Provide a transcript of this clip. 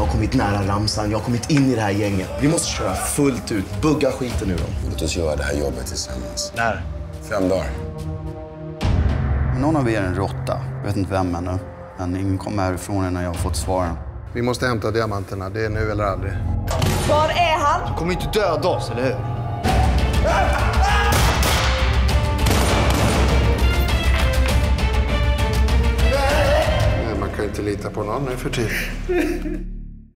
Jag har kommit nära ramsan, jag har kommit in i det här gänget. Vi måste köra fullt ut, bugga skiten ur dem. Låt oss göra det här jobbet tillsammans. När? Fem dagar. Någon av er är en råtta. Jag vet inte vem ännu. Men ingen kommer härifrån innan jag har fått svaren. Vi måste hämta diamanterna. Det är nu eller aldrig. Var är han? Han kommer inte döda oss, eller hur? Man kan inte lita på någon nu för tiden.